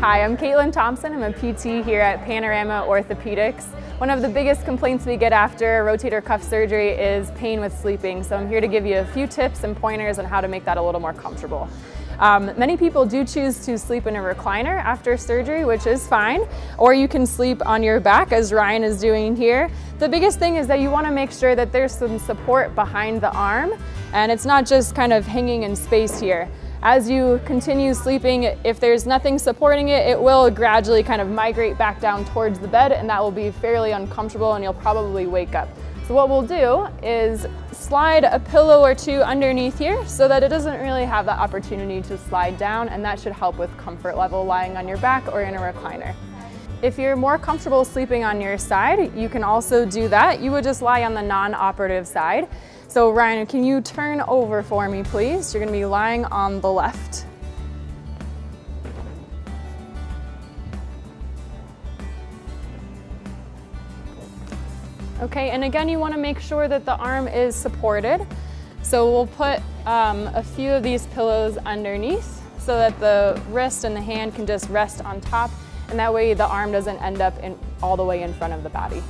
Hi, I'm Kaitlyn Thompson. I'm a PT here at Panorama Orthopedics. One of the biggest complaints we get after rotator cuff surgery is pain with sleeping. So I'm here to give you a few tips and pointers on how to make that a little more comfortable. Um, many people do choose to sleep in a recliner after surgery, which is fine, or you can sleep on your back as Ryan is doing here. The biggest thing is that you wanna make sure that there's some support behind the arm and it's not just kind of hanging in space here. As you continue sleeping, if there's nothing supporting it, it will gradually kind of migrate back down towards the bed and that will be fairly uncomfortable and you'll probably wake up. So what we'll do is slide a pillow or two underneath here so that it doesn't really have the opportunity to slide down and that should help with comfort level lying on your back or in a recliner. If you're more comfortable sleeping on your side, you can also do that. You would just lie on the non-operative side. So Ryan, can you turn over for me, please? You're gonna be lying on the left. Okay, and again, you wanna make sure that the arm is supported. So we'll put um, a few of these pillows underneath so that the wrist and the hand can just rest on top, and that way the arm doesn't end up in, all the way in front of the body.